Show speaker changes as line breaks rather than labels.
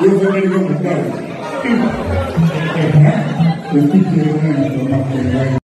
Yo voy a ir a